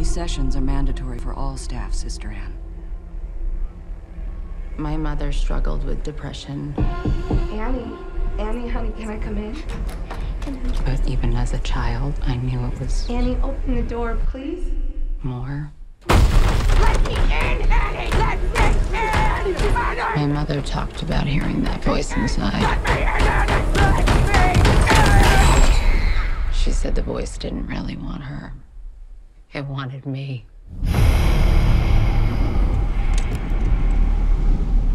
These sessions are mandatory for all staff, Sister Anne. My mother struggled with depression. Annie, Annie, honey, can I come in? But even as a child, I knew it was Annie, open the door, please. more. Let me in, Annie! Let me in! My mother talked about hearing that voice inside. In, in, She said the voice didn't really want her, it wanted me.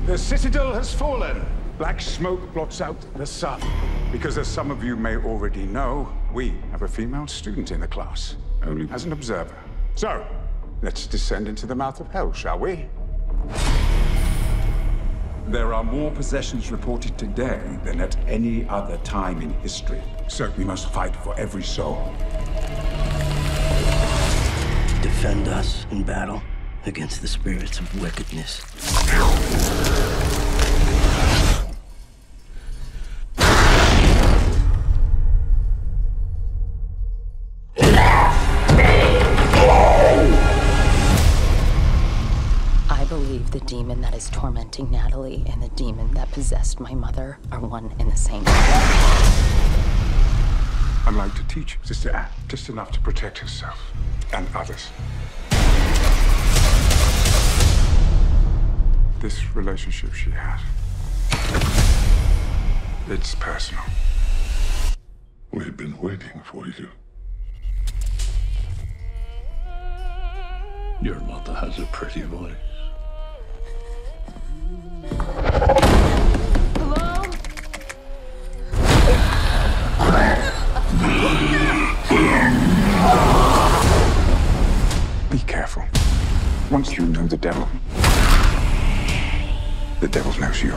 The citadel has fallen. Black smoke blots out the sun. Because as some of you may already know, we have a female student in the class, only as an observer. So, let's descend into the mouth of hell, shall we? There are more possessions reported today than at any other time in history. So we must fight for every soul. Defend us in battle against the spirits of wickedness. I believe the demon that is tormenting Natalie and the demon that possessed my mother are one and the same. I'd like to teach Sister Anne just enough to protect herself and others. This relationship she has, it's personal. We've been waiting for you. Your mother has a pretty voice. Be careful. Once you know the devil, the devil knows you.